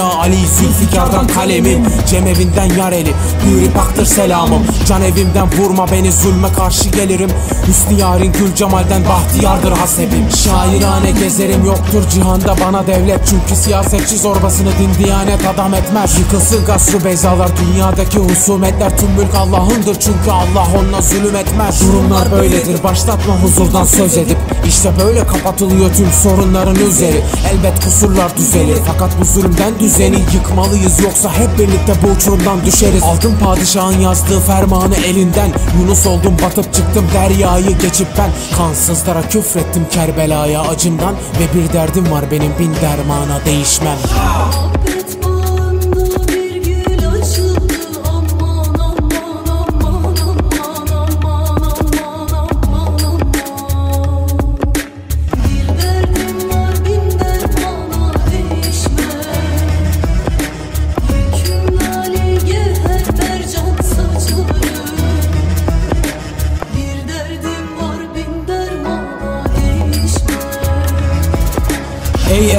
Ya Ali Zülfikar'dan kalemim Cemevinden yar eli Hürri baktır selamım Can evimden vurma beni zulme karşı gelirim. Hüsnü yarın Gül Cemal'den bahtiyardır hasebim. Şairane gezerim yoktur cihanda bana devlet. Çünkü siyasetçi zorbasını din diyanet adam etmez. Yıkılsın gasru beyzalar dünyadaki husumetler Tüm mülk Allah'ındır. Çünkü Allah onunla zulüm etmez. Durumlar böyledir başlatma huzurdan söz edip. İşte böyle kapatılıyor tüm sorunların üzeri Elbet kusurlar düzelir fakat bu zulümden düzeni yıkmalıyız Yoksa hep birlikte bu uçurumdan düşeriz. Altın padişahın yazdığı fermanı elinden Yunus oldum batıp çıktım deryayı geçip ben Kansızlara küfrettim Kerbela'ya acımdan Ve bir derdim var benim bin dermana değişmem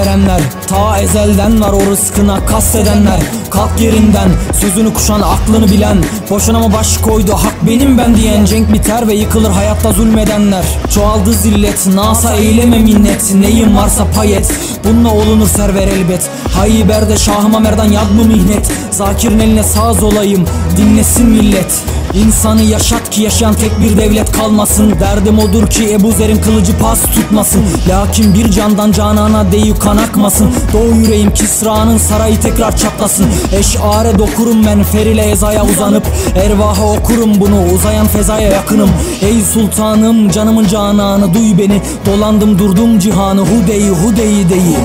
Ey erenler ta ezelden var o rızkına kastedenler Kalk yerinden sözünü kuşan aklını bilen Boşuna mı baş koydu hak benim ben diyen Cenk biter ve yıkılır hayatta zulmedenler. Çoğaldı zillet nasa eyleme minnet Neyin varsa pay et. Bununla olunur server elbet. Hayberde şahıma merdan yad mı mihnet. Zakirin eline saz olayım dinlesin millet İnsanı yaşat ki yaşayan tek bir devlet kalmasın. Derdim odur ki Ebu Zer'in kılıcı pas tutmasın. Lakin bir candan canana deyü kan akmasın. Doğu yüreğim Kisra'nın sarayı tekrar çatlasın. Eşare dokurum ben ferile ezaya uzanıp Ervaha okurum bunu uzayan fezaya yakınım. Ey sultanım canımın cananı duy beni. Dolandım durdum cihanı hudeyi hudeyi deyi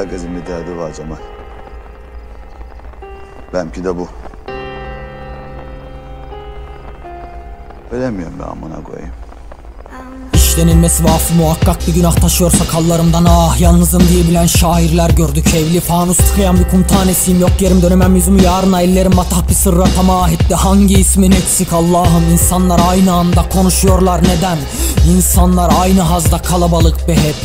Bir derdi var Cemal. Benimki de bu. Ölemiyorum ben amına koyayım. İşlenilmesi vafı muhakkak bir günah taşıyor sakallarımdan. Ah Yalnızım diyebilen şairler gördük. Evli Fanus tıkayan bir kum tanesiyim. Yok yerim dönemem yüzümü yarına Ellerim matah bir sırra tamah etti. Hangi ismin eksik Allah'ım? İnsanlar aynı anda konuşuyorlar. Neden? İnsanlar aynı hazda kalabalık be hep.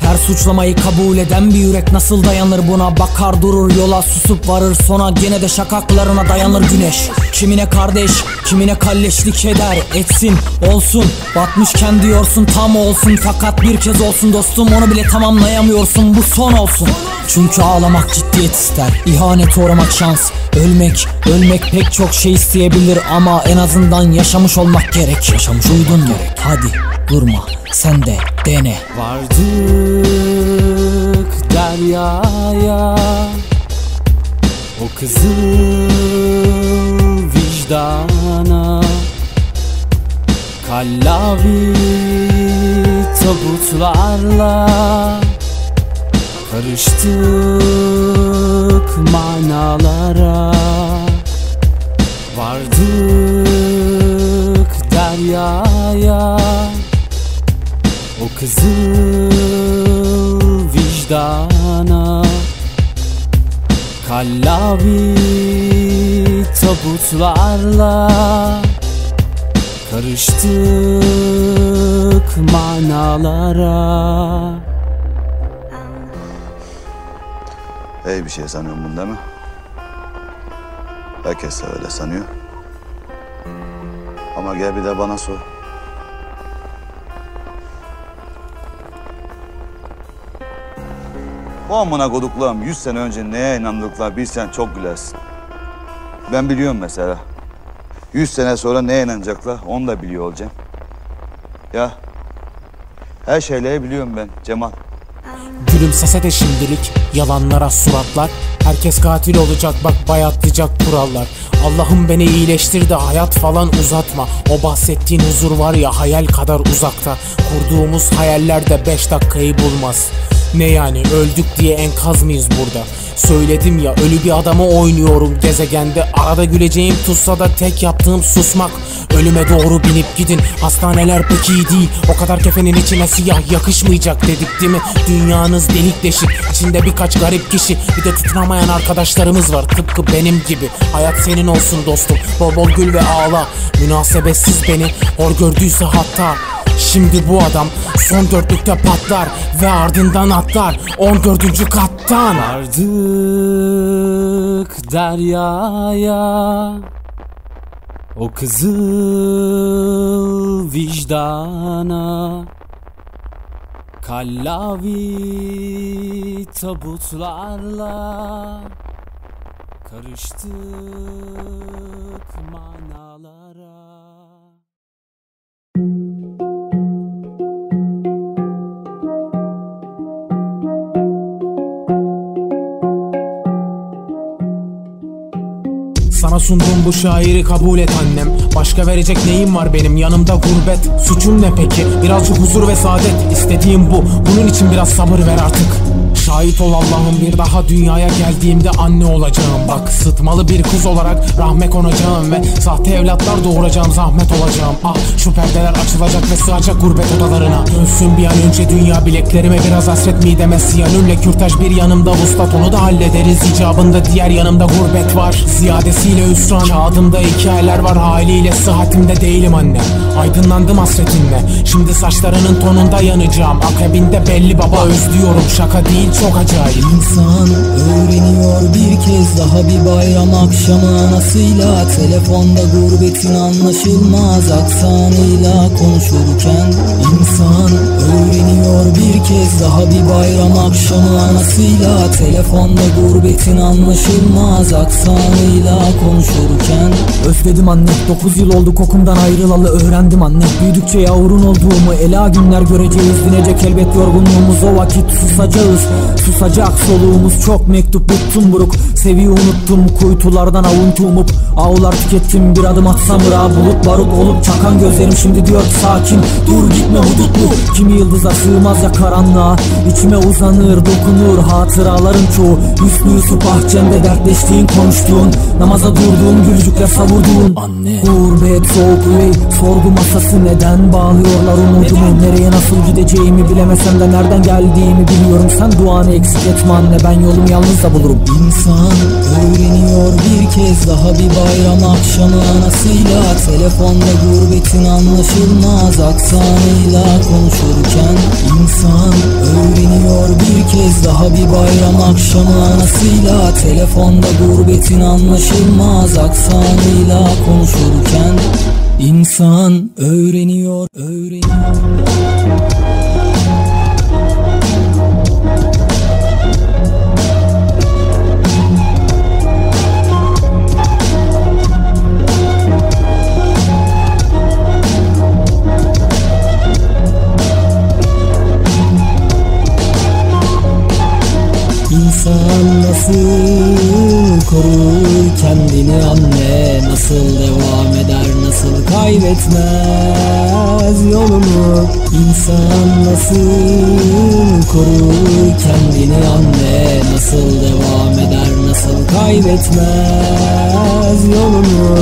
Her suçlamayı kabul eden bir yürek nasıl dayanır buna? Bakar durur yola susup varır sona. Gene de şakaklarına dayanır güneş. Kimine kardeş kimine kalleşlik eder. Etsin olsun. Batmışken diyorsun tam olsun Fakat bir kez olsun dostum onu bile tamamlayamıyorsun Bu son olsun. Çünkü ağlamak ciddiyet ister İhanete uğramak şans. Ölmek, ölmek pek çok şey isteyebilir Ama en azından yaşamış olmak gerek. Yaşamış uydun gerek Hadi durma sen de dene. Vardık deryaya O kızıl vicdana Kallavi tabutlarla Karıştık manalara. Vardık deryaya O kızıl vicdana. Kallavi tabutlarla Karıştık manalara İyi bir şey sanıyorum bunda mı? Herkes de öyle sanıyor. Ama gel bir de bana sor. Bu amına koduklarım 100 sene önce neye inandıklar bilsen çok gülersin. Ben biliyorum mesela. 100 sene sonra neye inanacaklar onu da biliyor olacağım. Ya her şeyleri biliyorum ben Cemal. Gülümsese de şimdilik yalanlara suratlar. Herkes katil olacak bak bayatlayacak kurallar. Allah'ım beni iyileştir de hayat falan uzatma. O bahsettiğin huzur var ya hayal kadar uzakta. Kurduğumuz hayaller de 5 dakikayı bulmaz ne yani öldük diye enkaz mıyız burada? Söyledim ya ölü bir adamı oynuyorum gezegende. Arada güleceğim tutsa da tek yaptığım susmak. Ölüme doğru binip gidin hastaneler pek iyi değil. O kadar kefenin içine siyah yakışmayacak dedik değil mi? Dünyanız delik deşik içinde birkaç garip kişi. Bir de tutunamayan arkadaşlarımız var tıpkı benim gibi. Hayat senin olsun dostum bol bol gül ve ağla. Münasebetsiz beni hor gördüyse hatta Şimdi bu adam son dörtlükte patlar ve ardından atlar 14. kattan Vardık deryaya O kızıl vicdana Kallavi tabutlarla Karıştık manalara Sana sunduğum bu şairi kabul et annem. Başka verecek neyim var benim? Yanımda gurbet. Suçum ne peki? Birazcık huzur ve saadet. İstediğim bu. Bunun için biraz sabır ver artık Şahit ol Allah'ım bir daha dünyaya geldiğimde anne olacağım. Bak sıtmalı bir kız olarak rahme konacağım Ve sahte evlatlar doğuracağım zahmet olacağım. Ah şu perdeler açılacak ve sığacak gurbet odalarına. Dönsün bir an önce dünya bileklerime biraz hasret mideme siyanürle Kürtaj. Bir yanımda vuslat onu da hallederiz. İcabında diğer yanımda gurbet var. Ziyadesiyle hüsran. Kağıdımda hikayeler var. Haliyle sıhhatimde değilim anne. Aydınlandım hasretinle. Şimdi saçlarının tonunda yanacağım. Akabinde belli baba. Özlüyorum. Şaka değil çok acayip İnsan öğreniyor bir kez daha bir bayram akşamı. Anasıyla Telefonda gurbetin anlaşılmaz aksanıyla konuşurken İnsan öğreniyor bir kez daha bir bayram akşamı. Anasıyla Telefonda gurbetin anlaşılmaz aksanıyla konuşurken Özledim anne 9 yıl oldu kokumdan ayrılalı öğrendim anne. Büyüdükçe yavrun olduğumu ela günler göreceğiz Dinecek elbet yorgunluğumuz. O vakit susacağız Susacak soluğumuz çok mektup bıktım buruk. Seviyi unuttum kuytulardan avuntu umup. Ağlar tükettim bir adım atsam ra Bulut barut olup. Çakan gözlerim şimdi diyor ki sakin Dur gitme hudutlu Kimi yıldıza sığmaz ya karanlığa. İçime uzanır dokunur hatıraların çoğu. Hüsnü Yusuf bahçemde dertleştiğin konuştuğun Namaza durduğun gülücükler savurduğun. Anne. Gurbet soğuk üvey sorgu masası neden bağlıyorlar umudumu? Nereye nasıl gideceğimi bilemesem de nereden geldiğimi biliyorum Sen duanı eksik etme anne ben yolumu yalnız da bulurum. İnsan öğreniyor bir kez daha bir bayram akşamı anasıyla. Telefonda gurbetin anlaşılmaz aksanıyla konuşurken. İnsan öğreniyor bir kez daha bir bayram akşamı anasıyla. Telefonda gurbetin anlaşılmaz aksanıyla konuşurken. İnsan öğreniyor, öğreniyor nasıl korur kendini anne. Nasıl devam eder nasıl kaybetmez yolunu? İnsan nasıl korur kendini anne? Nasıl devam eder nasıl kaybetmez yolunu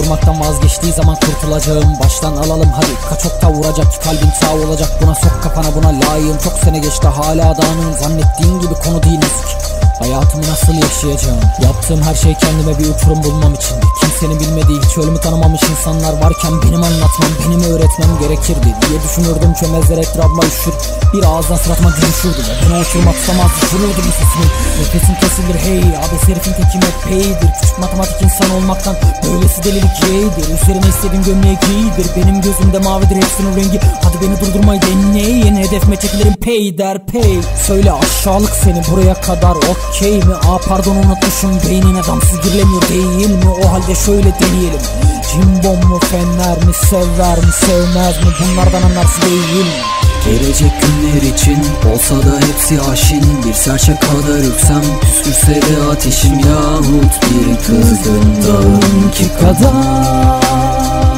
vurmaktan vazgeçtiği zaman kurtulacağım. Baştan alalım hadi. Kaç okta vuracak ki kalbin sağ olacak. Buna sok kafana buna layığım. Çok sene geçti hala dağınığım. Zannettiğin gibi konu değil eski Hayatımı nasıl yaşayacağım? Yaptığım her şey kendime bir uçurum bulmam için Kimsenin bilmediği hiç ölümü tanımamış insanlar varken Benim anlatmam benim öğretmem gerekirdi Diye düşünürdüm çömezler etrafıma üşür Bir ağızdan suratıma gülüşürdü ve beni oturmak tutamaz düşürürdüm sesimi Nefesim kesilir hey abes herifin tekim hep peydir Küçük matematik insan olmaktan böylesi delilik yeydir Üzerime istediğim gömlek giydir Benim gözümde mavidir hepsinin rengi. Hadi beni durdurmayı deneyin Hedefime çekilirim pay der pay Söyle aşağılık seni buraya kadar okey mi? Aa pardon unutmuşum. Beynine damsız girilemiyor değil mi? O halde şöyle deneyelim Cimbom mu fener mi sever mi sevmez mi? Bunlardan anlarsın değil? Gelecek günler için olsa da hepsi aşin Bir serçe kadar öksem püskürse de ateşim Yahut bir kızgın dağınki kadar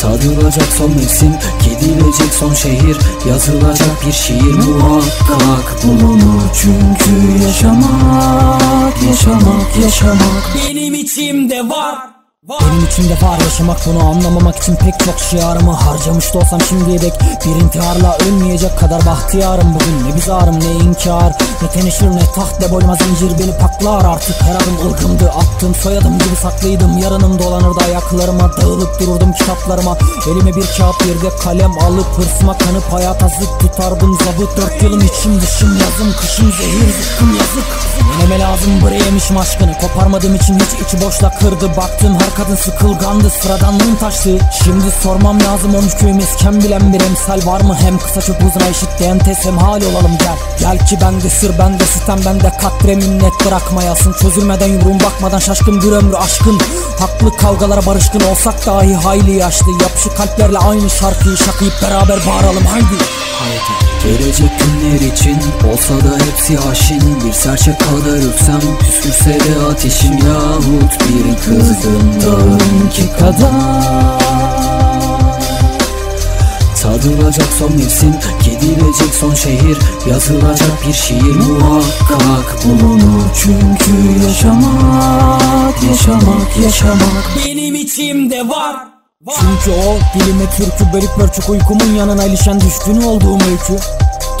Tadılacak son mevsim, gidilecek son şehir Yazılacak bir şiir. Muhakkak bulunur Çünkü yaşamak, yaşamak, yaşamak. Benim içimde var benim içimde var yaşamak bunu anlamamak için pek çok şiarımı harcamış da olsam şimdiye dek Bir intiharla ölmeyecek kadar bahtiyarım. Bugün ne bir zarım ne inkar Ne teneşir ne taht ne boyma zincir. Beni paklar Artık. Her adım ılgımdı attığım soyadım gibi saklıydım. Yarınım dolanırdı ayaklarıma. Dağılıp dururdum kitaplarıma. Elime bir kağıt bir de kalem alıp hırsıma kanıp hayata zıt tutardım. Zabıt Dört yılım içim dışım yazım kışım zehir zıkkım yazık. Yeneme lazım bre yemişim aşkını. Koparmadığım için hiç içi boşla kırdı. Baktım her kadın sıkılgandı sıradanlığın taştı. Şimdi sormam lazım olmuş köyüm esken bilen bir emsal var mı? Hem kısa çok uzun eşitleyen teslim hal olalım gel. Gel ki ben de sır ben de sistem ben de katre minnet bırakmayasın. Çözülmeden yumruğum bakmadan şaşkın bir ömrü aşkın. Haklı kavgalara barışkın olsak dahi hayli yaşlı. Yapışık kalplerle aynı şarkıyı şakayıp beraber bağıralım haydi. Haydi. Gelecek günler için olsa da hepsi aşin. Bir serçe kadar öksem püskürse de ateşim. Yahut bir kızgın dağınki kadar Tadılacak son mevsim, gidilecek son şehir Yazılacak bir şiir muhakkak bulunur. Çünkü yaşamak, yaşamak, yaşamak Benim içimde var Çünkü o dilime türkü bölük pörçük uykumun yanına ilişen düşkün olduğum öykü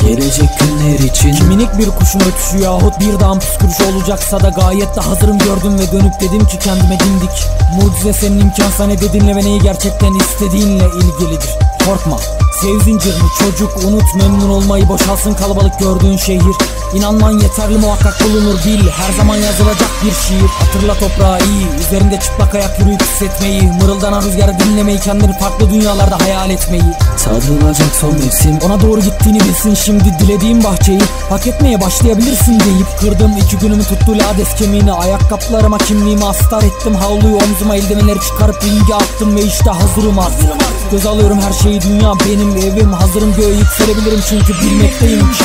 Gelecek günler için Minik bir kuşun ötüşü yahut bir dağın püskürüşü olacaksa da gayet de hazırım gördüm ve dönüp dedim ki kendime dimdik. Mucize senin imkansa ne dediğinle ve neyi gerçekten istediğinle ilgilidir. Korkma. Sev zincirini çocuk unut memnun olmayı boşalsın kalabalık gördüğün şehir. İnanman yeterli muhakkak bulunur bil. Her zaman yazılacak bir şiir. Hatırla toprağı iyi Üzerinde çıplak ayak yürüyüp hissetmeyi Mırıldanan rüzgarı dinlemeyi Kendini farklı dünyalarda hayal etmeyi. Tadılacak son mevsim Ona doğru gittiğini bilsin şimdi dilediğim bahçeyi Hak etmeye başlayabilirsin deyip Kırdım iki günümü tuttu lades kemiğini Ayakkabılarıma kimliğimi astar ettim. Havluyu omzuma eldivenleri çıkarıp ringe attım Ve işte hazırım hazırım Göz alıyorum her şeyi dünya benim evim. Hazırım göğe yükselebilirim çünkü bilmekteyim. Ki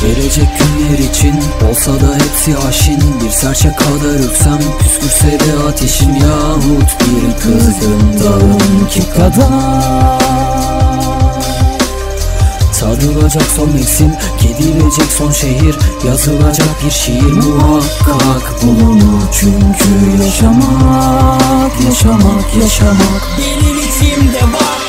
Gelecek günler için olsa da hepsi aşin. Bir serçe kadar öksem püskürse de ateşim Yahut bir kızgın dağınki kadar Tadılacak son mevsim, gidilecek son şehir Yazılacak bir şiir muhakkak bulunur. Çünkü yaşamak, yaşamak, yaşamak. Benim içimde var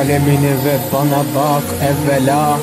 kalemini ve bana bak evvela.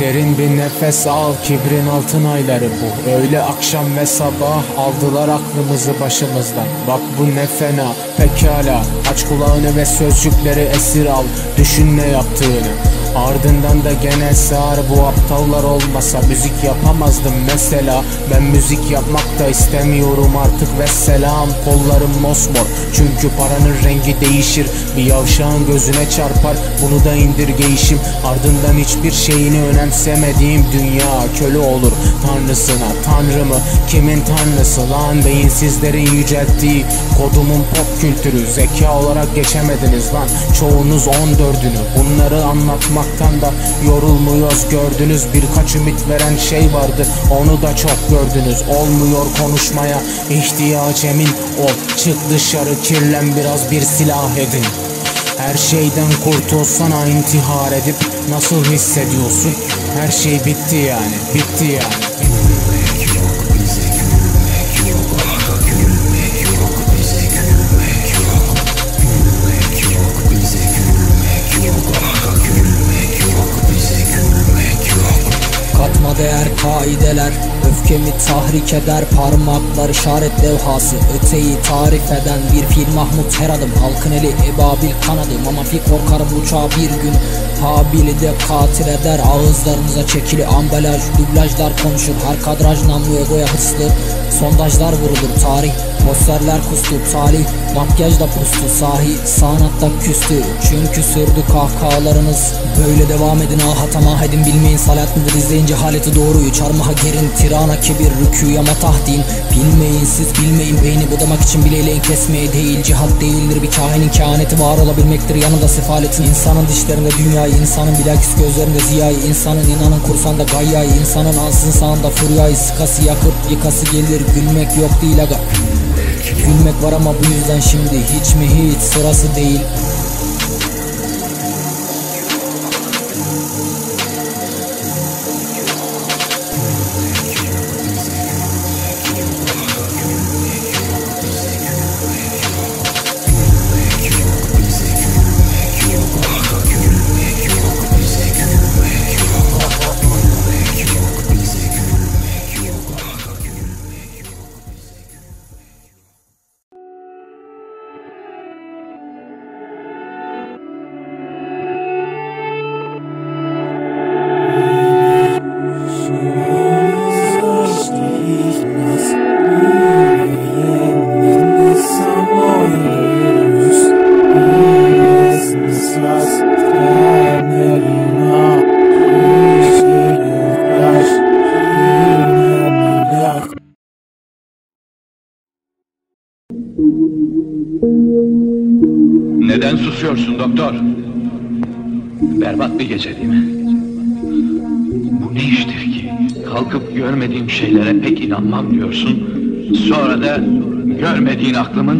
Derin bir nefes al kibrin altın ayları bu. Öyle akşam ve sabah aldılar aklımızı başımızdan. Bak bu ne fena pekala. Aç kulağını ve sözcükleri esir al Düşün ne yaptığını Ardından da gene sağır bu aptallar olmasa Müzik yapamazdım mesela. Ben müzik yapmak da istemiyorum artık ve selam. Kollarım mosmor çünkü paranın rengi değişir. Bir yavşağın gözüne çarpar bunu da indirgeyişim Ardından hiçbir şeyini önemsemediğim dünya köle olur Tanrısına tanrı mı kimin tanrısı lan? Beyinsizlerin yücelttiği kodumun pop kültürü Zeka olarak geçemediniz lan. Çoğunuz 14'ünü Bunları anlatmaktan da yorulmuyoruz. Gördünüz Birkaç ümit veren şey vardı. Onu da çok gördünüz. Olmuyor konuşmaya ihtiyaç emin ol. Çık dışarı kirlen biraz bir silah edin. Her şeyden kurtulsana intihar edip nasıl hissediyorsun? Her şey bitti yani, bitti yani. Kaideler Öfkemi tahrik eder Parmaklar işaret levhası. Öteyi tarif eden bir fil Mahmut her adım. Halkın eli ebabil kanadım Ama fi korkarım uçağı bir gün. Habil'i de katil eder Ağızlarınıza çekili. Ambalaj Dublajlar konuşur. Her kadraj namlu egoya hırslı. Sondajlar vurulur. Tarih Posterler kustu talih Makyajda pustu sahi Sanatta küstü. Çünkü sürdü kahkahalarınız. Böyle devam edin aha tamah edin. Bilmeyin salat mıdır izleyin cehaleti doğruyu. Çarmıha gerin tirana kibir rüküya matah din. Bilmeyin siz bilmeyin beyni. Budamak için bileyleyin kesmeye değil. Cihat değildir bir kahinin kehaneti var olabilmektir. Yanında sefaletin insanın dişlerinde dünyayı insanın bilakis gözlerinde ziyayı insanın inanın kursanda gayyayı insanın ansın sağında furyayı Sıkası yakıp yıkası gelir. Gülmek yok değil aga Gülmek var ama bu yüzden şimdi hiç mi hiç sırası değil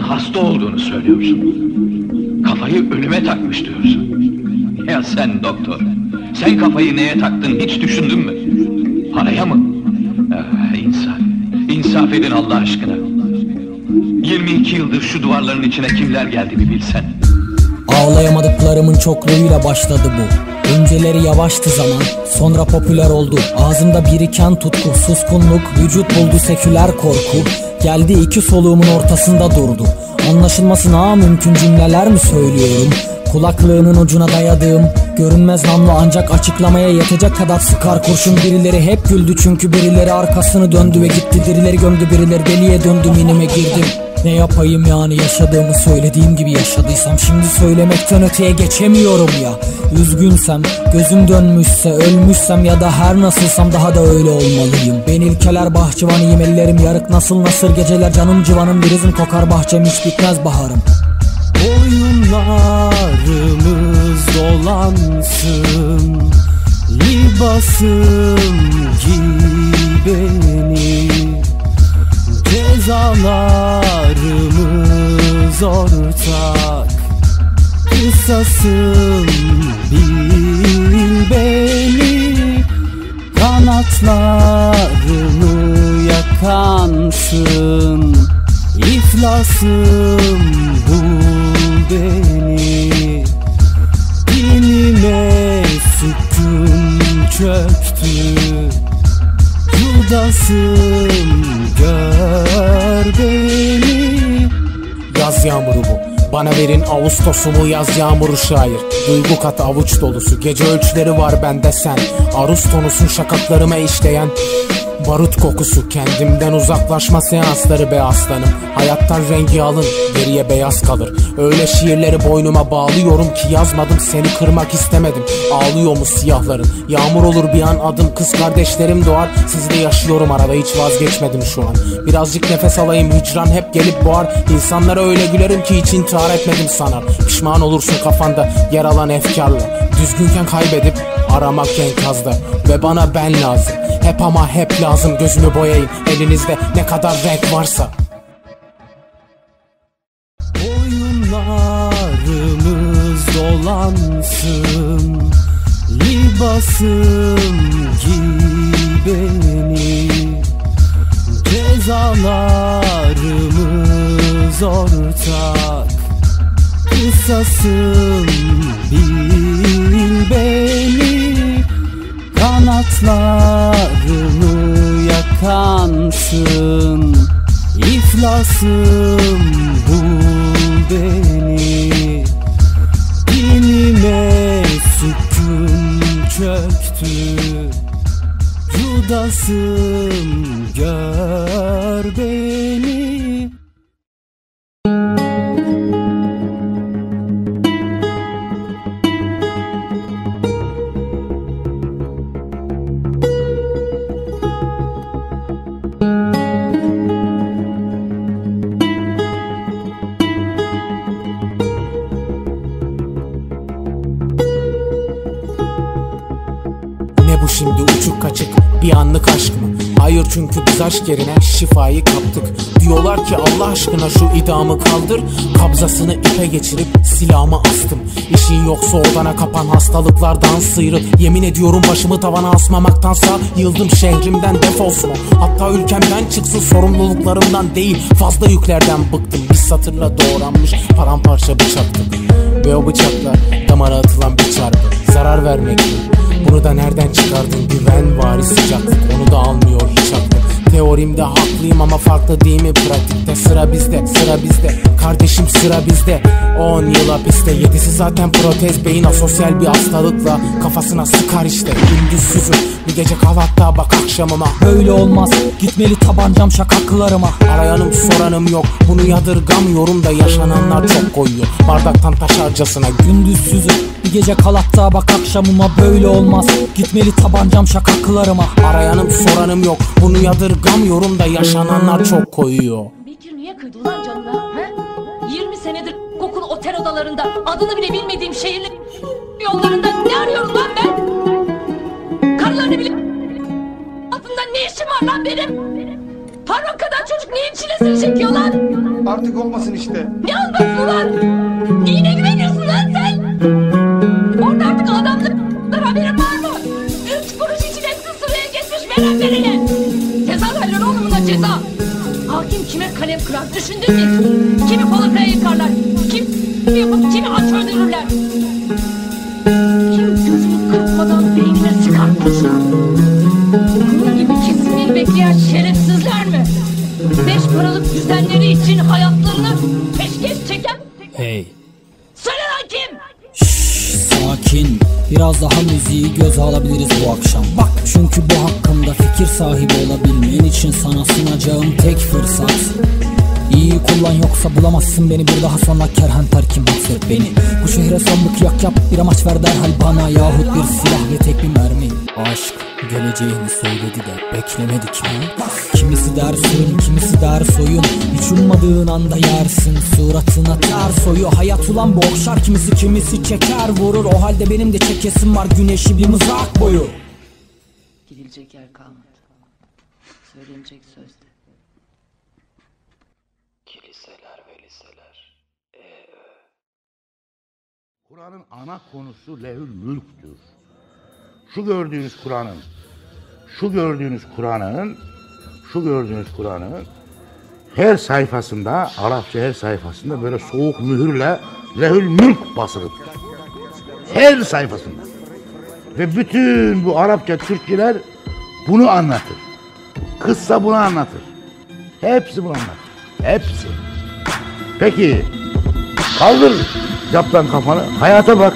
hasta olduğunu söylüyorsun. Kafayı ölüme takmış diyorsun. Ya sen doktor, sen kafayı neye taktın hiç düşündün mü? Paraya mı? Ah, insaf, insaf edin Allah aşkına. 22 yıldır şu duvarların içine kimler geldi bir bilsen. Ağlayamadıklarımın çokluğuyla başladı bu Önceleri yavaştı zaman sonra popüler oldu. Ağzımda biriken tutku suskunluk Vücut buldu seküler korku. Geldi iki soluğumun ortasında durdu. Anlaşılması na mümkün cümleler mi söylüyorum? Kulaklığının ucuna dayadığım Görünmez namlu ancak açıklamaya yetecek kadar sıkar kurşun. Birileri hep güldü çünkü birileri arkasını döndü ve gitti. Birileri gömdü birileri deliye döndü minime girdim ne yapayım yani yaşadığımı söylediğim gibi yaşadıysam? Şimdi söylemekten öteye geçemiyorum ya. Üzgünsem, gözüm dönmüşse, ölmüşsem ya da her nasılsam daha da öyle olmalıyım. Ben ilkeler bahçıvanıyım ellerim yarık nasıl nasır geceler canım civanım birizim kokar bahçem hiç bitmez baharım. Oyunlarımız dolansın Libasım giy beni cezalarımız ortak. Kısasın bil beni. Kanatlarımı yakansın. İflasım bul beni. Dinime sütüm çöktü. Yudasım gör beni. Yaz yağmuru bu. Bana verin Ağustos'umu yaz yağmuru şair. Duygu kat avuç dolusu. Gece ölçüleri var bende sen. Aruz tonusun şakaklarıma işleyen Barut kokusu kendimden uzaklaşma seansları be aslanım. Hayattan rengi alın geriye beyaz kalır. Öyle şiirleri boynuma bağlıyorum ki yazmadım seni kırmak istemedim. Ağlıyor mu siyahların? Yağmur olur bir an adım kız kardeşlerim doğar. Sizde yaşıyorum arada hiç vazgeçmedim şu an. Birazcık nefes alayım hücran hep gelip boğar. İnsanlara öyle gülerim ki hiç intihar etmedim sanar. Pişman olursun kafanda yer alan efkarla. Düzgünken kaybedip aramak enkazda Ve bana ben lazım. Hep ama hep lazım. Gözümü boyayın. Elinizde ne kadar renk varsa. Oyunlarımız dolansın. Libasım giy beni Cezalarımız ortak Kısasım bil beni. Kanatlarımı yakansın İflasım bul beni. Dinime sükun çöktü Yudasım gör beni anlık aşk mı? Hayır çünkü biz aşk yerine şifayı kaptık Diyorlar ki Allah aşkına şu idamı kaldır. Kabzasını ipe geçirip silahımı astım. İşin yoksa odana kapan hastalıklardan sıyrıl Yemin ediyorum başımı tavana asmamaktansa Yıldım şehrimden defolsun. Hatta ülkemden çıksın sorumluluklarımdan değil. Fazla yüklerden bıktım. Bir satırla doğranmış paramparça bıçaktım Ve o bıçakla damara atılan bir çarpı. Zarar vermekti bunu da nereden çıkardın? Güven vari sıcaklık Onu da almıyor hiç aklım Teorimde haklıyım ama farklı değil mi? Pratikte Sıra bizde sıra bizde. Kardeşim sıra bizde. 10 yıl hapiste Yedisi zaten protez beyin asosyal bir hastalıkla Kafasına sıkar işte. Gündüzsüzüm bir gece kal hatta bak akşamıma. Böyle olmaz gitmeli tabancam şakaklarıma Arayanım soranım yok Bunu yadırgamıyorum da yaşananlar çok koyuyor. Bardaktan taşarcasına Gündüzsüzüm bir gece kal hatta bak akşamıma böyle olmaz. Gitmeli tabancam şakaklarıma Arayanım soranım yok Bunu yadırgamıyorum da yaşananlar çok koyuyor Bekir niye kıydı ulan canına? He? 20 senedir kokulu otel odalarında adını bile bilmediğim şehirli yollarında ne arıyorum lan ben? Karılarını bile altında ne işim var lan benim? Parmak kadar çocuk neyin çilesini çekiyor lan? Artık olmasın işte. Ne olmasın lan? Neyine güveniyorsun lan sen? Orada artık adamlıklar haberin var Hakim kime kalem kırar düşündün mü? Kimi balıkaya yıkarlar? Kim yapıp kimi aç öldürürler? Kim gözünü kırpmadan beynine sıkar kurşun? Bunun gibi kesinliği bekleyen şerefsizler mi? Beş paralık düzenleri için hayatlarını peşkeş çeken... Hey Söyle lan kim? Sakin Biraz daha müziği göze alabiliriz bu akşam Bak çünkü bu hakkımda fikir sahibi bulamazsın beni bir daha sonra kerhen terkim affet beni. Bu şehre sandık yak yap bir amaç ver derhal bana. Yahut bir silah ve tek bir mermi. Aşk geleceğini söyledi de beklemedik mi? Kimisi der sürün kimisi der soyun. Hiç ummadığın anda yersin suratına ter soyu. Hayat ulan boğuşar kimisi kimisi çeker vurur. O halde benim de çekesim var güneşi bir mızrak boyu. Gidilecek yer kalmadı. Söylenecek söz Kur'an'ın ana konusu lehül mülktür. Şu gördüğünüz Kur'an'ın, şu gördüğünüz Kur'an'ın, şu gördüğünüz Kur'an'ın her sayfasında, Arapça her sayfasında böyle soğuk mühürle lehül mülk basılıdır. Her sayfasında. Ve bütün bu Arapça Türkçeler bunu anlatır. Kıssa bunu anlatır. Hepsi bunu anlatır. Hepsi. Peki kaldır yaptan kafanı. Hayata bak.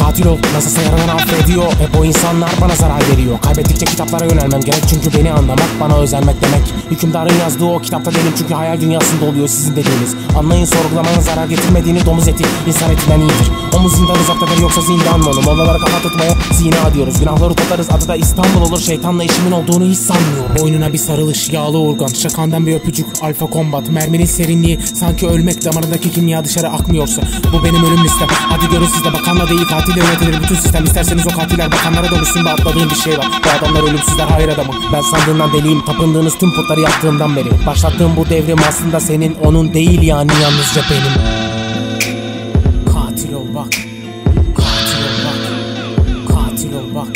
Katil ol. Nasılsa yaradan affediyor. Hep o insanlar bana zarar veriyor. Kaybettikçe kitaplara yönelmem gerek. Çünkü beni anlamak bana özenmek demek. Hükümdarın yazdığı o kitapta benim Çünkü hayal dünyasında oluyor sizin dediğiniz. Anlayın sorgulamanın zarar getirmediğini Domuz eti insan etinden iyidir. O mu zindan uzaktadır yoksa zindan onu Mollalara kafa tutmaya zina diyoruz. Günahları tutarız adı da İstanbul olur. Şeytanla işimin olduğunu hiç sanmıyorum. Boynuna bir sarılış yağlı urgan Şakandan bir öpücük alfa kombat. Merminin serinliği sanki ölmek damarındaki kimya dışarı akmıyorsa. Bu benim ölüm listem Hadi görün siz de bakanla değil katille yönetilir. Bütün sistem İsterseniz o katiller bakanlara dönüşsün. De atladığım bir şey var. Bu adamlar ölümsüzler hayır adamım. Ben sandığından deliyim. Tapındığınız tüm putları yaktığımdan beri. Başlattığım bu devrim aslında senin onun değil yani yalnızca benim. Katil ol bak Katil ol bak Katil ol bak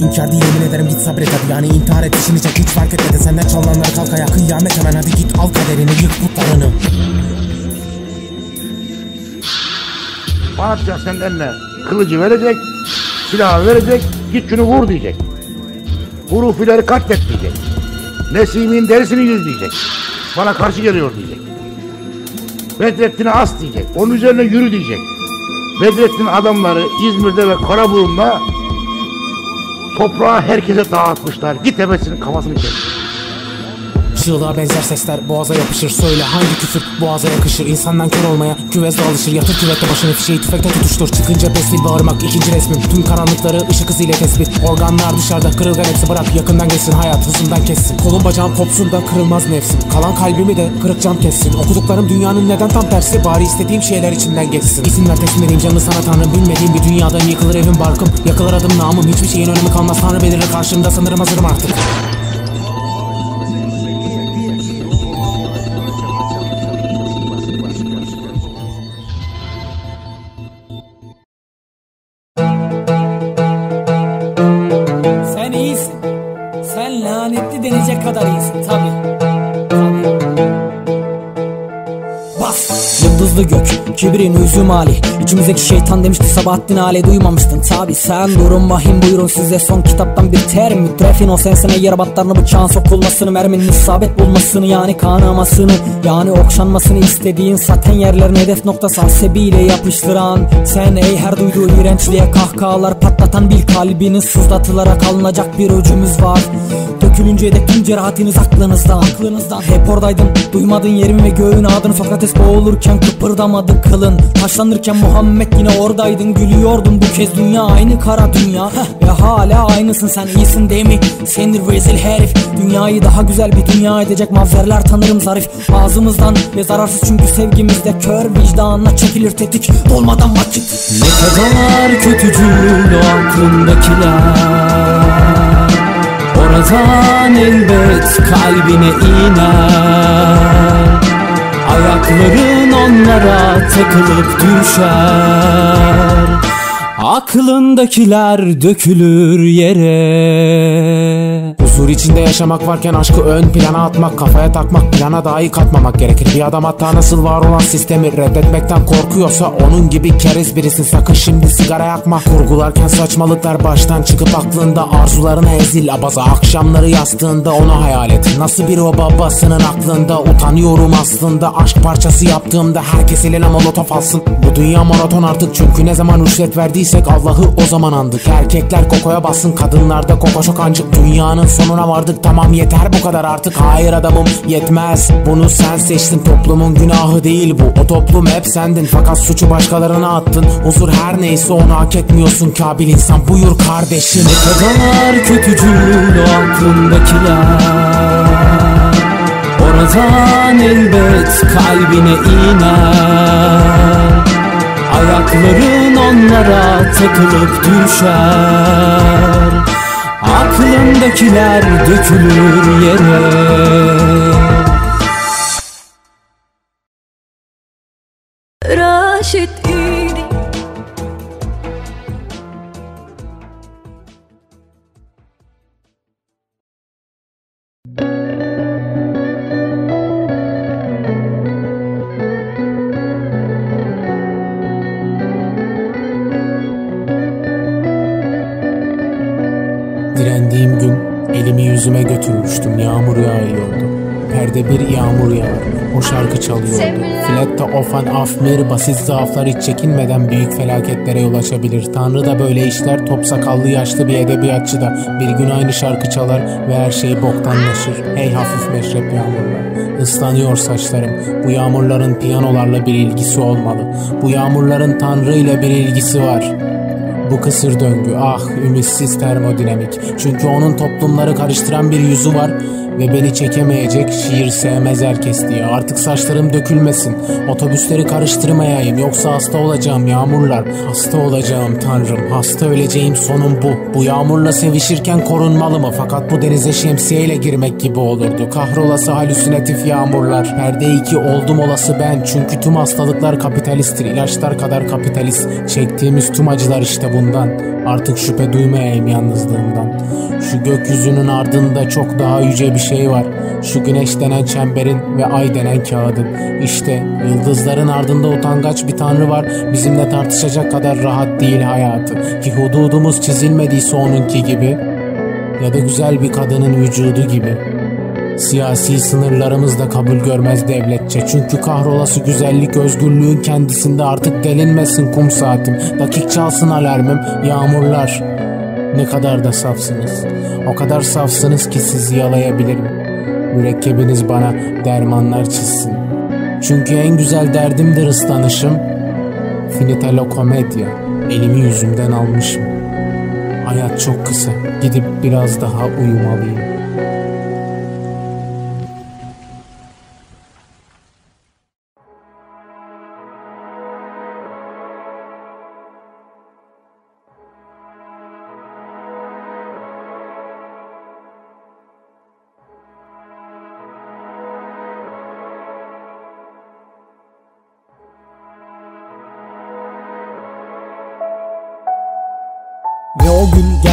İnkar değil yemin ederim git sabret hadi. Yani intihar et işini çek hiç fark etmedi. Senden çalınanlara kalk ayağa kıyamet hemen. Hadi git al kaderini yık putlarını atacak senin eline kılıcı verecek, silahı verecek, git şunu vur diyecek. Hurufileri katlet diyecek. Nesimi'nin derisini yüz diyecek. Bana karşı geliyor diyecek. Bedrettin'e as diyecek. Onun üzerine yürü diyecek. Bedrettin adamları İzmir'de ve Karaburun'da toprağı herkese dağıtmışlar. Git hepsinin kafasını kes. Çığlığa benzer sesler boğaza yapışır. Söyle hangi küfür boğaza yakışır? İnsandan kör olmaya küvezde alışır. Yatır küvette başını fişeği tüfekte tutuştur. Çıkınca besbil bağırmak ikinci resmim. Tüm karanlıkları ışık hızıyla tespit. Organlar dışarıda kırılgan hepsi bırak. Yakından geçsin hayat hızından kessin. Kolum bacağım kopsun da kırılmaz nefsim. Kalan kalbimi de kırık cam kessin. Okuduklarım dünyanın neden tam tersi? Bari istediğim şeyler içinden geçsin. İzin ver teslim edeyim canını sana tanrım. Bilmediğim bir dünyadayım yıkılır evim barkım. Yakılır adım namım. Hiçbir şeyin önemi kalmaz. Tanrı belirir karşımda. Sanırım hazırım artık kibrin üzüm hali İçimizdeki şeytan demişti Sabahattin Ali duymamıştın. Tabi Sen durun vahim buyurun size son kitaptan bir terim. Mütrefin o sensine yer batlarını bıçağın sokulmasını Merminin isabet bulmasını yani kanamasını Yani okşanmasını istediğin saten yerlerine hedef noktası asebiyle yapıştıran. Sen ey her duyduğu iğrençliğe kahkahalar patlatan bil kalbini sızlatılarak alınacak bir öcümüz var. Dökülünceye dek tüm cerahatiniz aklınızdan Aklınızdan hep oradaydın Duymadın yerimi ve göğün adını Sokrates boğulurken kıpırdamadı kılın. Taşlanırken Muhammed yine oradaydın Gülüyordun. Bu kez dünya aynı kara dünya. Ve hala aynısın sen iyisin değil mi? Senin rezil herif. Dünyayı daha güzel bir dünya edecek mavzerler tanırım zarif. Ağzımızdan ve zararsız çünkü sevgimizde kör vicdanla çekilir tetik. Dolmadan vakit Ne kadar kötücül aklındakiler Oradan elbet kalbine iner. Ayakların onlara takılıp düşer Aklındakiler dökülür yere. Huzur içinde yaşamak varken aşkı ön plana atmak Kafaya takmak plana dahi katmamak gerekir. Bir adam hatta nasıl var olan sistemi reddetmekten korkuyorsa Onun gibi keriz birisi. Sakın şimdi sigara yakma. Kurgularken saçmalıklar baştan çıkıp aklında Arzularına ezil. Abaza akşamları yastığında onu hayal et. Nasıl biri o babasının aklında? Utanıyorum aslında. Aşk parçası yaptığımda Herkes eline molotof alsın. Bu dünya maraton artık çünkü ne zaman rüşvet verdiysek Allah'ı o zaman andık. Erkekler kokoya bassın kadınlarda koko çok ancık Dünyanın sonuna vardık tamam yeter bu kadar artık. Hayır adamım yetmez. Bunu sen seçtin toplumun günahı değil bu. O toplum hep sendin fakat suçu başkalarına attın. Huzur her neyse onu hak etmiyorsun kabil insan. Buyur kardeşim. Ne kadar kötücül o aklındakiler Oradan elbet kalbine iner Ayakların onlara takılıp düşer. Aklındakiler dökülür yere Direndiğim gün elimi yüzüme götürmüştüm. Yağmur yağıyordu. Perde bir yağmur yağar. O şarkı çalıyordu. Flette ofan af mir basit zaaflar hiç çekinmeden büyük felaketlere yol açabilir. Tanrı da böyle işler top sakallı yaşlı bir edebiyatçı da bir gün aynı şarkı çalar ve her şey boktanlaşır. Hey hafif meşrep yağmurlar. Islanıyor saçlarım. Bu yağmurların piyanolarla bir ilgisi olmalı. Bu yağmurların Tanrı ile bir ilgisi var. Bu kısır döngü ah ümitsiz termodinamik. Çünkü onun toplumları karıştıran bir yüzü var Ve beni çekemeyecek şiir sevmez herkes diye. Artık saçlarım dökülmesin. Otobüsleri karıştırmayayım. Yoksa hasta olacağım yağmurlar. Hasta olacağım tanrım. Hasta öleceğim sonum bu. Bu yağmurla sevişirken korunmalı mı? Fakat bu denize şemsiyeyle girmek gibi olurdu. Kahrolası halüsinatif yağmurlar. Perde iki oldum olası ben. Çünkü tüm hastalıklar kapitalisttir. İlaçlar kadar kapitalist. Çektiğimiz tüm acılar işte bundan. Artık şüphe duymayayım yalnızlığımdan Şu gökyüzünün ardında çok daha yüce bir şey var. Şu güneş denen çemberin ve ay denen kağıdın. İşte yıldızların ardında utangaç bir tanrı var. Bizimle tartışacak kadar rahat değil hayatı. Ki hududumuz çizilmediyse onunki gibi Ya da güzel bir kadının vücudu gibi. Siyasi sınırlarımız da kabul görmez devletçe. Çünkü kahrolası güzellik özgürlüğün kendisinde artık delinmesin kum saatim. Dakik çalsın alarmım yağmurlar. Ne kadar da safsınız O kadar safsınız ki sizi yalayabilirim. Mürekkebiniz bana dermanlar çizsin. Çünkü en güzel derdimdir ıslanışım. Finitelo komedya. Elimi yüzümden almışım. Hayat çok kısa. Gidip biraz daha uyumalıyım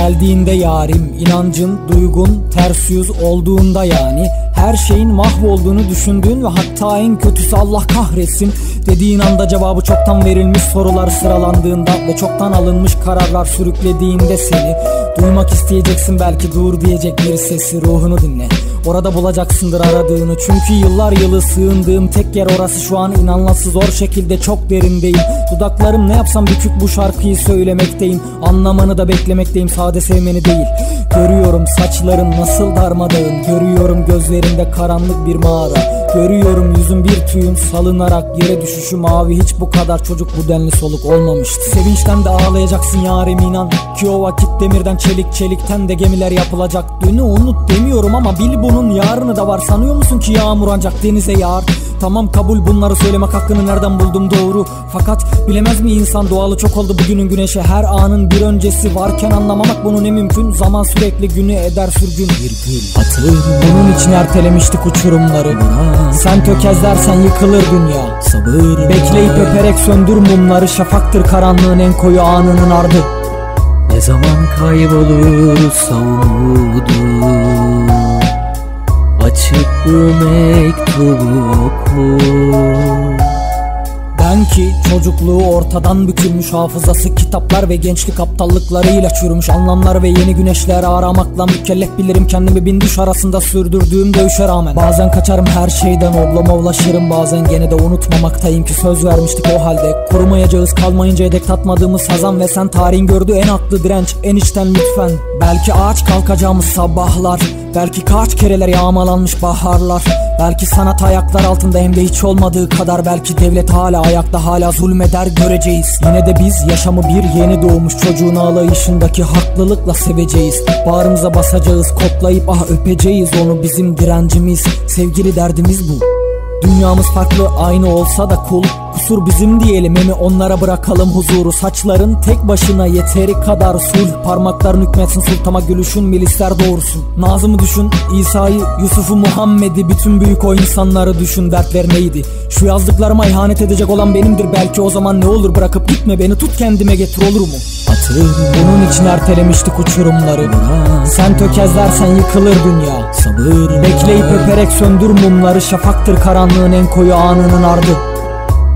geldiğinde yarim inancın, duygun ters yüz olduğunda yani. Her şeyin mahvolduğunu düşündüğün ve hatta en kötüsü Allah kahretsin dediğin anda cevabı çoktan verilmiş sorular sıralandığında ve çoktan alınmış kararlar sürüklediğinde seni duymak isteyeceksin belki dur diyecek bir sesi. Ruhunu dinle. Orada bulacaksındır aradığını. Çünkü yıllar yılı sığındığım tek yer orası. Şu an inanması zor şekilde çok derindeyim. Dudaklarım ne yapsam bükük bu şarkıyı söylemekteyim. Anlamanı da beklemekteyim sade sevmeni değil. Görüyorum saçların nasıl darmadağın. Görüyorum gözlerinde karanlık bir mağara. Görüyorum yüzün bir tüyün salınarak yere düşüşü mavi. Hiç bu kadar çocuk bu denli soluk olmamıştı. Sevinçten de ağlayacaksın yarim inan. Ki o vakit demirden çelik çelikten de gemiler yapılacak. Dünü unut demiyorum ama bil bunun yarını da var. Sanıyor musun ki yağmur ancak denize yağar Tamam kabul. Bunları söylemek hakkını nereden buldum? Doğru. Fakat bilemez mi insan? Doğalı çok oldu bugünün güneşe. Her anın bir öncesi varken anlamamak bunu ne mümkün? Zaman sürekli günü eder sürgün. Bir gül Hatırım Bunun için ertelemiştik uçurumları. Sen tökezlersen yıkılır dünya. Sabır. Bekleyip öperek söndür mumları. Şafaktır karanlığın en koyu anının ardı. Ne zaman kaybolursa umudum Açık bu mektubu oku. Ben ki çocukluğu ortadan bükülmüş hafızası kitaplar ve gençlik aptallıklarıyla çürümüş anlamlar ve yeni güneşler aramakla mükellef bilirim kendimi. Bin düş arasında sürdürdüğüm dövüşe rağmen Bazen kaçarım her şeyden oblama ulaşırım bazen gene de unutmamaktayım ki söz vermiştik o halde. Kurumayacağız kalmayınca dek tatmadığımız hazan ve sen tarihin gördüğü en haklı direnç. En içten lütfen Belki ağaç kalkacağımız sabahlar Belki kaç kereler yağmalanmış baharlar Belki sanat ayaklar altında hem de hiç olmadığı kadar Belki devlet hala ayakta hala zulmeder göreceğiz. Yine de biz yaşamı bir yeni doğmuş çocuğun ağlayışındaki haklılıkla seveceğiz. Bağrımıza basacağız koklayıp ah öpeceğiz onu bizim direncimiz. Sevgili derdimiz bu Dünyamız farklı aynı olsa da kul. Kusur bizim diyelim emi onlara bırakalım huzuru. Saçların tek başına yeteri kadar sulh Parmakların hükmetsin sultama gülüşün milisler doğursun. Nazım'ı düşün İsa'yı Yusuf'u Muhammed'i Bütün büyük o insanları düşün. Dertler neydi? Şu yazdıklarıma ihanet edecek olan benimdir. Belki o zaman ne olur? Bırakıp gitme beni tut kendime getir olur mu? Hatırım Bunun için ertelemiştik uçurumları. Sen tökezlersen yıkılır dünya. Sabır. Bekleyip öperek söndür mumları. Şafaktır karanlığın en koyu anının ardı.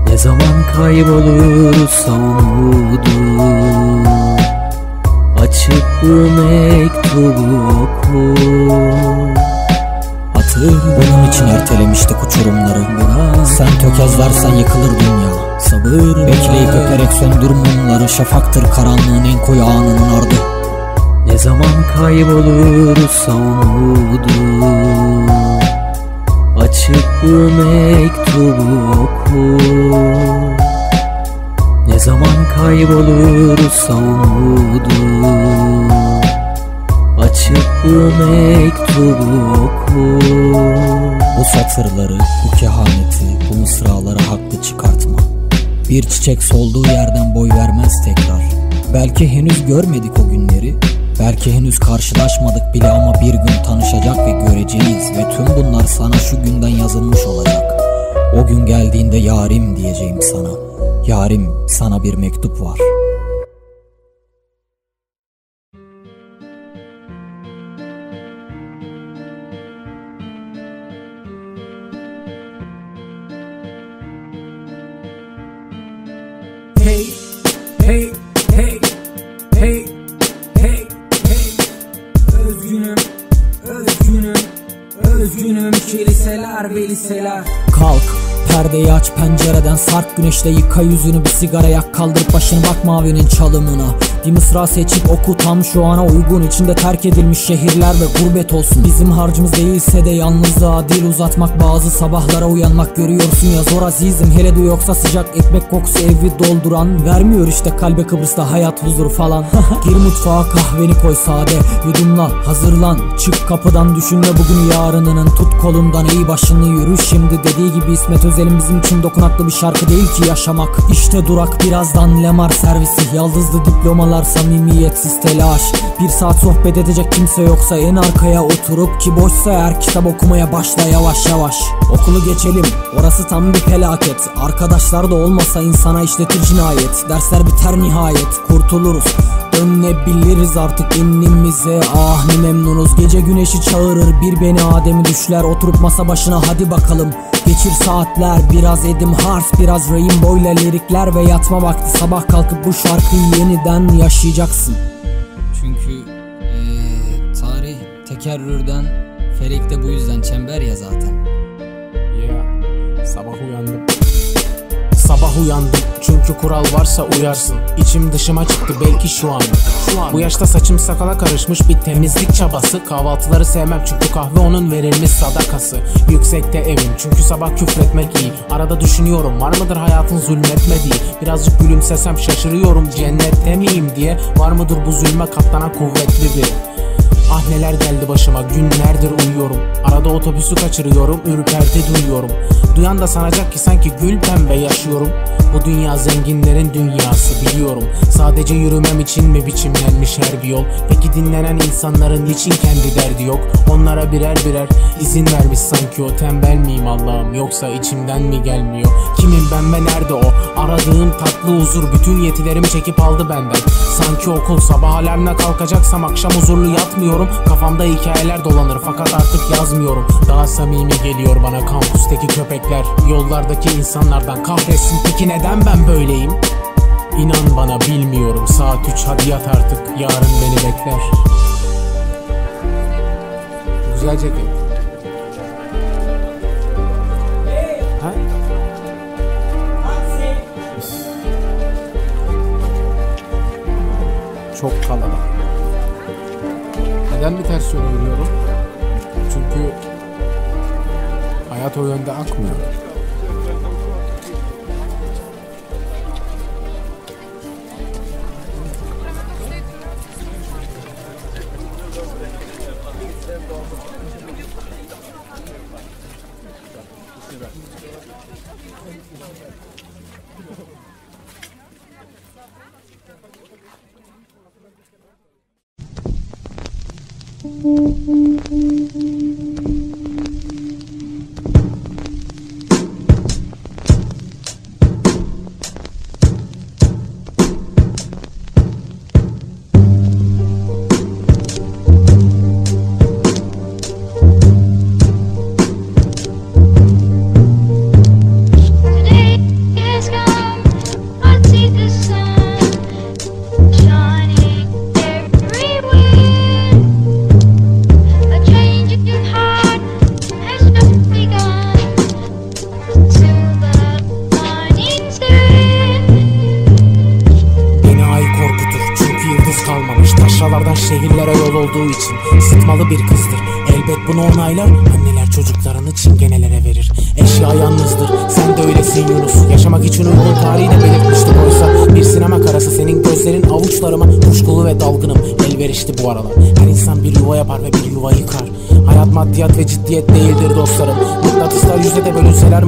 Ne zaman kaybolursa umudum Açık bu mektubu oku. Hatır bunun için ertelemiştik uçurumları Sen tökezlersen yıkılır dünya. Sabır Bekleyip öperek söndür mumları. Şafaktır karanlığın en koyu anının ardı. Ne zaman kaybolursa umudu Açıp bu mektubu oku. Ne zaman kaybolursa umudu Açıp bu mektubu oku. Bu satırları, bu kehaneti, bu mısraları haklı çıkartma. Bir çiçek solduğu yerden boy vermez tekrar. Belki henüz görmedik o günleri Belki henüz karşılaşmadık bile ama bir gün tanışacak ve göreceğiz. Ve tüm bunlar sana şu günden yazılmış olacak. O gün geldiğinde yarim diyeceğim sana. Yarim sana bir mektup var perdeyi aç pencereden sark güneşte yıka yüzünü bir sigara yak kaldırıp başını bak mavinin çalımına. Bir mısra seçip oku tam şu ana uygun. İçinde terk edilmiş şehirler ve gurbet olsun. Bizim harcımız değilse de yalnızlığa dil uzatmak bazı sabahlara uyanmak görüyorsun ya zor azizim. Hele de yoksa sıcak ekmek kokusu evi dolduran. Vermiyor işte kalbe Kıbrıs'ta hayat huzur falan. Gir mutfağa kahveni koy sade. Yudumla hazırlan. Çık kapıdan düşünme bugünü yarınının. Tut kolundan iyi başını yürü. Şimdi dediği gibi İsmet Özel'in bizim için dokunaklı bir şarkı değil ki yaşamak. İşte durak birazdan lemar servisi. Yaldızlı diplomalar samimiyetsiz telaş. Bir saat sohbet edecek kimse yoksa en arkaya oturup ki boşsa eğer kitap okumaya başla yavaş yavaş. Okulu geçelim orası tam bir felaket. Arkadaşlar da olmasa insana işletir cinayet. Dersler biter nihayet kurtuluruz Dönebiliriz artık innimize Ah ne memnunuz. Gece güneşi çağırır bir beni Adem'i düşler. Oturup masa başına hadi bakalım. Geçir saatler biraz Edim Hars Biraz Rainbow ile lirikler ve yatma vakti. Sabah kalkıp bu şarkıyı yeniden yaşayacaksın. Çünkü eee, tarih tekerrürden Felek de bu yüzden çember ya zaten. Yeah. Sabah uyandım. Sabah uyandım. Çünkü kural varsa uyarsın. İçim dışıma çıktı belki şu an. Şu an. Bu yaşta saçım sakala karışmış bir temizlik çabası. Kahvaltıları sevmem çünkü kahve onun verilmiş sadakası. Yüksekte evim çünkü sabah küfretmek iyi. Arada düşünüyorum var mıdır hayatın zulmetmediği. Birazcık gülümsesem şaşırıyorum cennette miyim diye. Var mıdır bu zulme katlanan kuvvetli biri Ah neler geldi başıma günlerdir uyuyorum. Arada otobüsü kaçırıyorum ürperti duyuyorum. Duyan da sanacak ki sanki gül pembe yaşıyorum. Bu dünya zenginlerin dünyası biliyorum. Sadece yürümem için mi biçimlenmiş her bir yol? Peki dinlenen insanların niçin kendi derdi yok? Onlara birer birer izin vermiş sanki o Tembel miyim Allah'ım? Yoksa içimden mi gelmiyor? Kimim ben nerede o? Aradığım tatlı huzur bütün yetilerimi çekip aldı benden. Sanki okul sabah alarmla kalkacaksam akşam huzurlu yatmıyorum Kafamda hikayeler dolanır fakat artık yazmıyorum. Daha samimi geliyor bana kampüsteki köpekler. Yollardaki insanlardan kahretsin. Peki neden ben böyleyim? İnan bana bilmiyorum. Saat 3 hadi yat artık. Yarın beni bekler. Güzel ceket? Çok kalabalık. Neden bir ters yöne yürüyorum? Çünkü hayat o yönde akmıyor.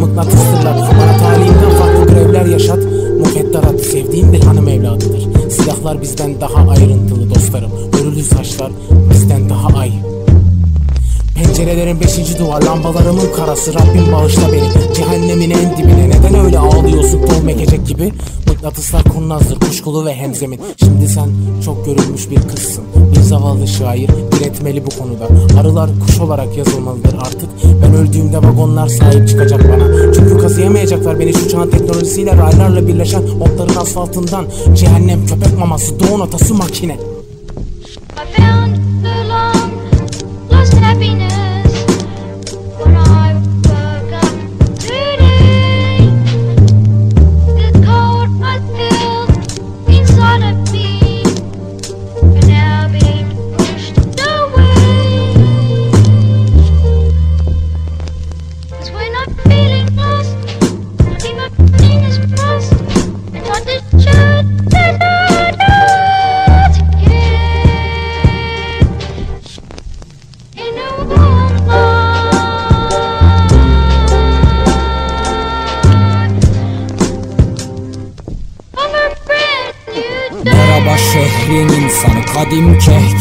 Mıknatıstırlar Bana talihimden farklı görevler yaşat. Mukadderat sevdiğim bir hanım evladıdır. Silahlar bizden daha ayrıntılı dostlarım. Örülü saçlar bizden daha ay Pencerelerin beşinci duvar lambalarımın karası. Rabbim bağışla beni. Cehennemin en dibine Neden öyle ağlıyorsun? Tohum ekecek gibi Mıknatıslar kurnazdır kuşkulu ve hemzemin. Şimdi sen çok görülmüş bir kızsın. Bir zavallı şair diretmeli bu konuda. Arılar kuş olarak yazılmalıdır artık. Ben öldüğümde vagonlar sahip çıkacak bana. Çünkü kazıyamayacaklar beni. Şu çağın teknolojisiyle Raylarla birleşen otların asfaltından. Cehennem köpek maması doğun atası makine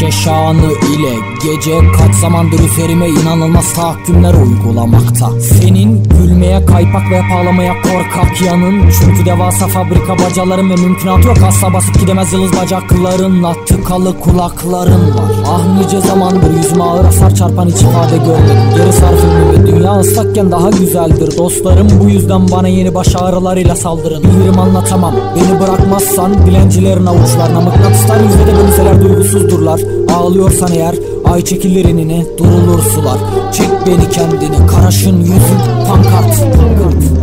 kadim kehkeşanı ile Gece kaç zamandır üzerime inanılmaz tahakkümler uygulamakta. Senin gülmeye kaypak ve ağlamaya korkak yanın. Çünkü devasa fabrika bacaların ve mümkünatı yok. Asla basıp gidemez yıldız bacaklarınla Tıkalı kulakların var. Ah nice zamandır yüzüme ağır hasar çarpan hiç ifade görmedim. Geri sar filmi ve dünya ıslakken daha güzeldir. Dostlarım bu yüzden bana yeni baş ağrılarıyla saldırın. Bilirim anlatamam. Beni bırakmazsan dilencilerin avuçlarına Mıknatıslar yüzde de duygusuzdurlar Ağlıyorsan eğer ay çekilir enine durulur sular. Çek beni kendini karaşın yüzük pankart pankart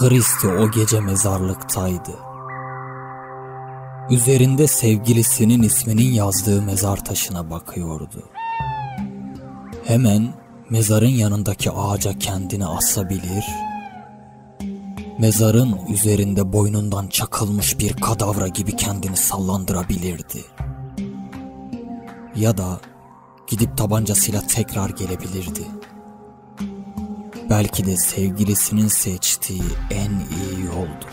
Kristi o gece mezarlıktaydı. Üzerinde sevgilisinin isminin yazdığı mezar taşına bakıyordu. Hemen mezarın yanındaki ağaca kendini asabilir, mezarın üzerinde boynundan çakılmış bir kadavra gibi kendini sallandırabilirdi. Ya da gidip tabancasıyla tekrar gelebilirdi. Belki de sevgilisinin seçtiği en iyi yoldu.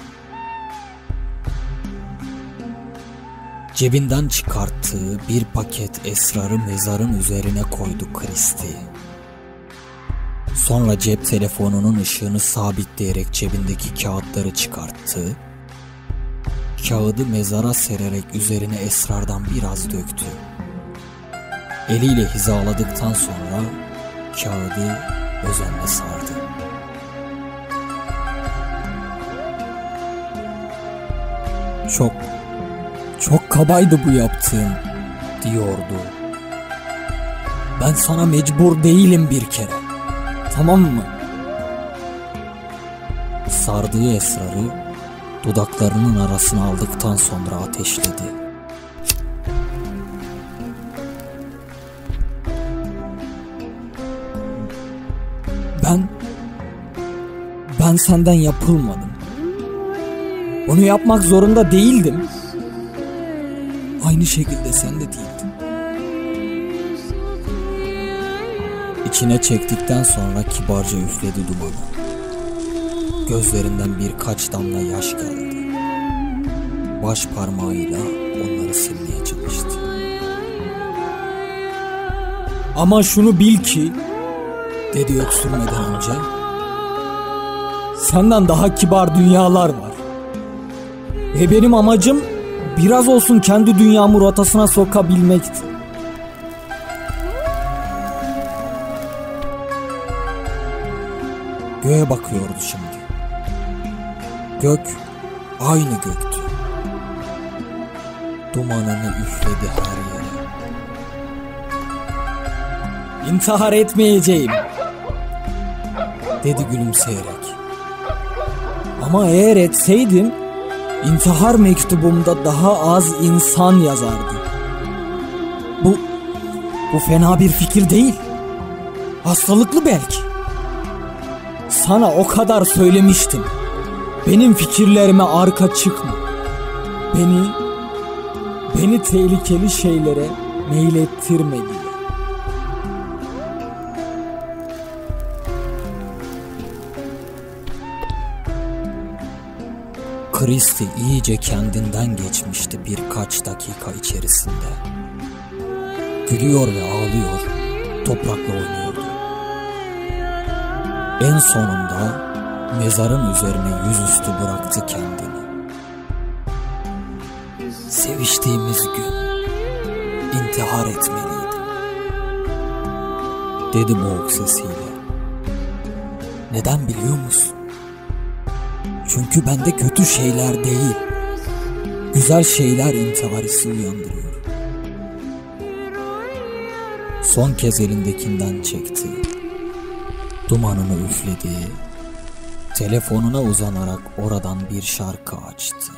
Cebinden çıkarttığı bir paket esrarı mezarın üzerine koydu Kristi. Sonra cep telefonunun ışığını sabitleyerek cebindeki kağıtları çıkarttı. Kağıdı mezara sererek üzerine esrardan biraz döktü. Eliyle hizaladıktan sonra kağıdı özenle sardı. Çok, çok kabaydı bu yaptığın diyordu. Ben sana mecbur değilim bir kere. Tamam mı? Sardığı esrarı dudaklarının arasına aldıktan sonra ateşledi. Ben senden yapılmadım. Bunu yapmak zorunda değildim. Aynı şekilde sen de değildin. İçine çektikten sonra kibarca üfledi dumanı. Gözlerinden birkaç damla yaş geldi. Baş parmağıyla onları silmeye çalıştı. Ama şunu bil ki dedi öksürmeden önce senden daha kibar dünyalar var. Ve benim amacım biraz olsun kendi dünyamı rotasına sokabilmekti. Göğe bakıyordu şimdi. Gök aynı göktü. Dumanını üfledi her yere. İntihar etmeyeceğim. Dedi gülümseyerek. Ama eğer etseydim intihar mektubumda daha az insan yazardı. Bu bu fena bir fikir değil. Hastalıklı belki. Sana o kadar söylemiştim. Benim fikirlerime arka çıkma. Beni beni tehlikeli şeylere meylettirme Christie iyice kendinden geçmişti birkaç dakika içerisinde. Gülüyor ve ağlıyor, toprakla oynuyordu. En sonunda mezarın üzerine yüzüstü bıraktı kendini. Seviştiğimiz gün intihar etmeliydim. Dedi boğuk sesiyle. Neden biliyor musun? Çünkü bende kötü şeyler değil, güzel şeyler intihar hissi uyandırıyor. Son kez elindekinden çekti. Dumanını üfledi. Telefonuna uzanarak oradan bir şarkı açtı.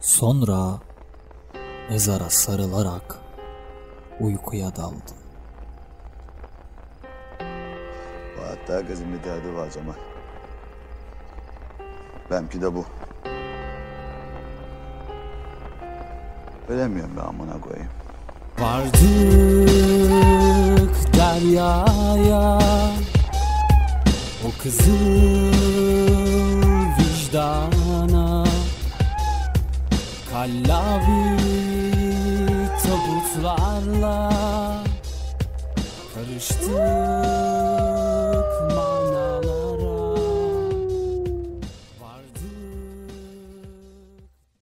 Sonra mezara sarılarak uykuya daldı. Herkesin bir derdi var Cemal. Benimki de bu. Ölemiyorum ben amına koyayım. Vardık deryaya O kızıl vicdana Kallavi tabutlarla Karıştık